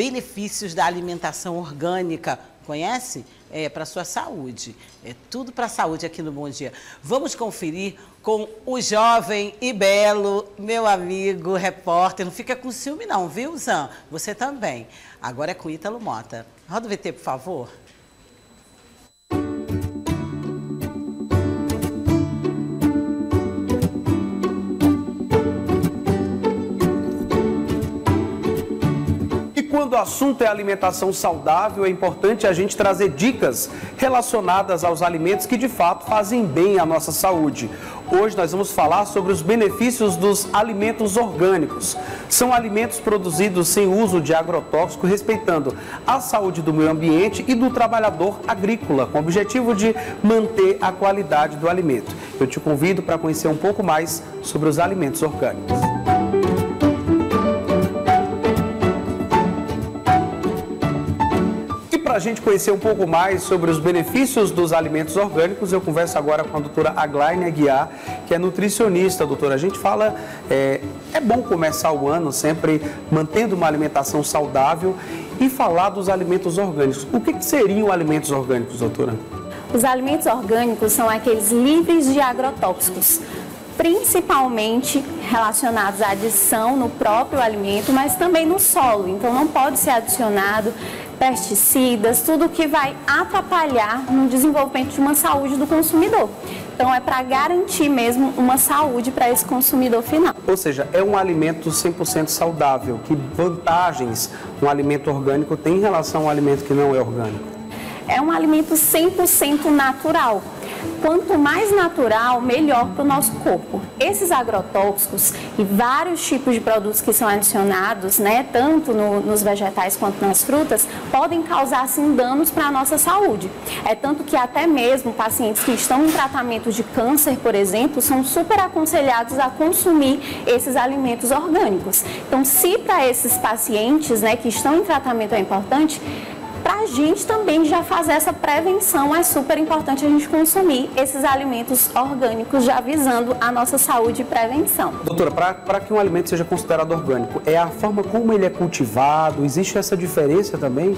benefícios da alimentação orgânica. Conhece? É para sua saúde. É tudo para a saúde aqui no Bom Dia. Vamos conferir com o jovem e belo, meu amigo repórter. Não fica com ciúme não, viu, Zan? Você também. Agora é com Ítalo Mota. Roda o VT, por favor. Assunto é alimentação saudável, é importante a gente trazer dicas relacionadas aos alimentos que de fato fazem bem à nossa saúde. Hoje nós vamos falar sobre os benefícios dos alimentos orgânicos. São alimentos produzidos sem uso de agrotóxico, respeitando a saúde do meio ambiente e do trabalhador agrícola, com o objetivo de manter a qualidade do alimento. Eu te convido para conhecer um pouco mais sobre os alimentos orgânicos. Para a gente conhecer um pouco mais sobre os benefícios dos alimentos orgânicos, eu converso agora com a doutora Aglaine Aguiar, que é nutricionista. Doutora, a gente fala, é, é bom começar o ano sempre mantendo uma alimentação saudável e falar dos alimentos orgânicos. O que, que seriam alimentos orgânicos, doutora? Os alimentos orgânicos são aqueles livres de agrotóxicos principalmente relacionados à adição no próprio alimento, mas também no solo. Então não pode ser adicionado pesticidas, tudo que vai atrapalhar no desenvolvimento de uma saúde do consumidor. Então é para garantir mesmo uma saúde para esse consumidor final. Ou seja, é um alimento 100% saudável. Que vantagens um alimento orgânico tem em relação ao alimento que não é orgânico? É um alimento 100% natural Quanto mais natural, melhor para o nosso corpo. Esses agrotóxicos e vários tipos de produtos que são adicionados, né, tanto no, nos vegetais quanto nas frutas, podem causar sim, danos para a nossa saúde. É tanto que até mesmo pacientes que estão em tratamento de câncer, por exemplo, são super aconselhados a consumir esses alimentos orgânicos. Então, se para esses pacientes né, que estão em tratamento é importante, para a gente também já fazer essa prevenção, é super importante a gente consumir esses alimentos orgânicos, já visando a nossa saúde e prevenção. Doutora, para que um alimento seja considerado orgânico, é a forma como ele é cultivado? Existe essa diferença também?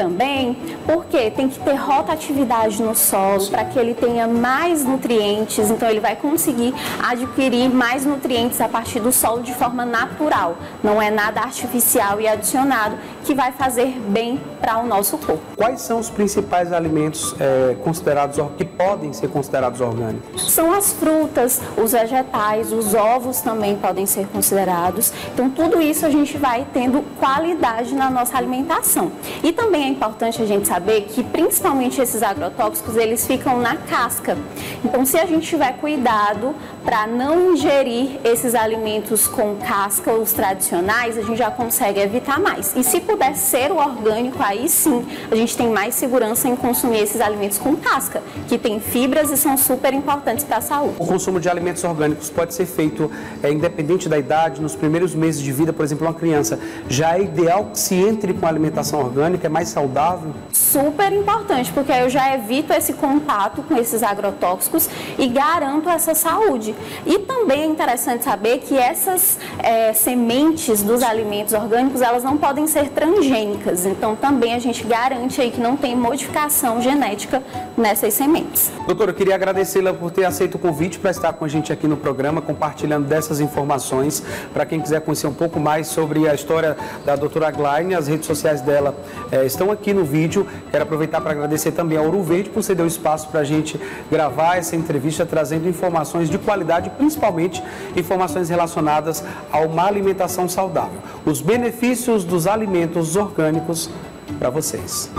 também, porque tem que ter rotatividade no solo para que ele tenha mais nutrientes, então ele vai conseguir adquirir mais nutrientes a partir do solo de forma natural, não é nada artificial e adicionado que vai fazer bem para o nosso corpo. Quais são os principais alimentos é, considerados que podem ser considerados orgânicos? São as frutas, os vegetais, os ovos também podem ser considerados. Então tudo isso a gente vai tendo qualidade na nossa alimentação. E também é importante a gente saber que principalmente esses agrotóxicos, eles ficam na casca. Então, se a gente tiver cuidado para não ingerir esses alimentos com casca, os tradicionais, a gente já consegue evitar mais. E se puder ser o orgânico, aí sim, a gente tem mais segurança em consumir esses alimentos com casca, que tem fibras e são super importantes para a saúde. O consumo de alimentos orgânicos pode ser feito é, independente da idade, nos primeiros meses de vida, por exemplo, uma criança. Já é ideal que se entre com alimentação orgânica, é mais saudável? Super importante, porque eu já evito esse contato com esses agrotóxicos e garanto essa saúde. E também é interessante saber que essas é, sementes dos alimentos orgânicos, elas não podem ser transgênicas. Então também a gente garante aí que não tem modificação genética nessas sementes. Doutora, eu queria agradecê-la por ter aceito o convite para estar com a gente aqui no programa, compartilhando dessas informações. Para quem quiser conhecer um pouco mais sobre a história da doutora Gleine, as redes sociais dela é, estão aqui no vídeo. Quero aproveitar para agradecer também ao Ouro Verde por ceder o espaço para a gente gravar essa entrevista, trazendo informações de qualidade, principalmente informações relacionadas a uma alimentação saudável. Os benefícios dos alimentos orgânicos para vocês.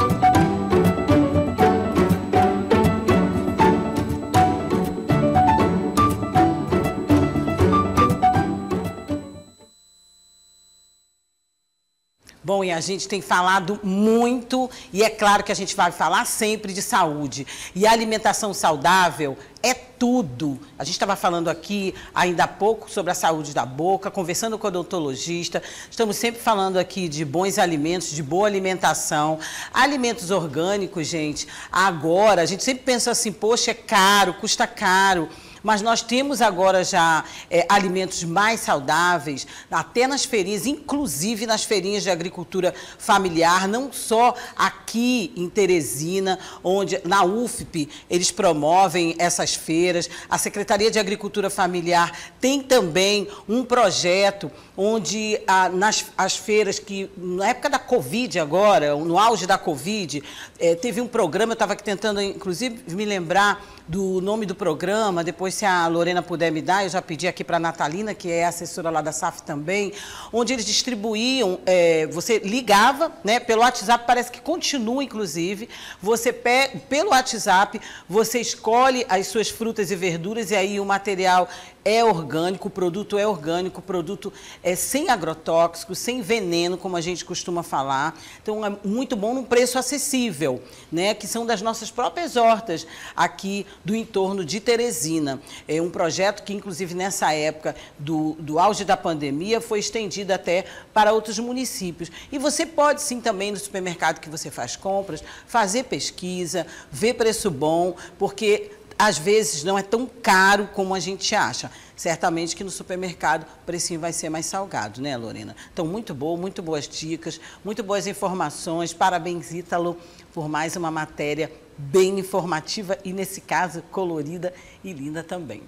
Bom, e a gente tem falado muito, e é claro que a gente vai falar sempre de saúde. E a alimentação saudável é tudo. A gente estava falando aqui ainda há pouco sobre a saúde da boca, conversando com o odontologista. Estamos sempre falando aqui de bons alimentos, de boa alimentação. Alimentos orgânicos, gente, agora a gente sempre pensa assim, poxa, é caro, custa caro. Mas nós temos agora já é, alimentos mais saudáveis, até nas feirinhas, inclusive nas feirinhas de agricultura familiar, não só aqui em Teresina, onde na UFP eles promovem essas feiras. A Secretaria de Agricultura Familiar tem também um projeto onde ah, nas as feiras que na época da Covid agora, no auge da Covid, eh, teve um programa, eu estava aqui tentando inclusive me lembrar do nome do programa, depois se a Lorena puder me dar, eu já pedi aqui para a Natalina, que é assessora lá da SAF também, onde eles distribuíam, é, você ligava, né, pelo WhatsApp, parece que continua, inclusive, você pega, pelo WhatsApp, você escolhe as suas frutas e verduras e aí o material é orgânico, o produto é orgânico, o produto é sem agrotóxicos, sem veneno, como a gente costuma falar. Então, é muito bom num preço acessível, né? Que são das nossas próprias hortas aqui do entorno de Teresina. É um projeto que, inclusive, nessa época do, do auge da pandemia, foi estendido até para outros municípios. E você pode, sim, também no supermercado que você faz compras, fazer pesquisa, ver preço bom, porque às vezes não é tão caro como a gente acha. Certamente que no supermercado o precinho vai ser mais salgado, né, Lorena? Então, muito bom, muito boas dicas, muito boas informações. Parabéns, Ítalo, por mais uma matéria bem informativa e, nesse caso, colorida e linda também.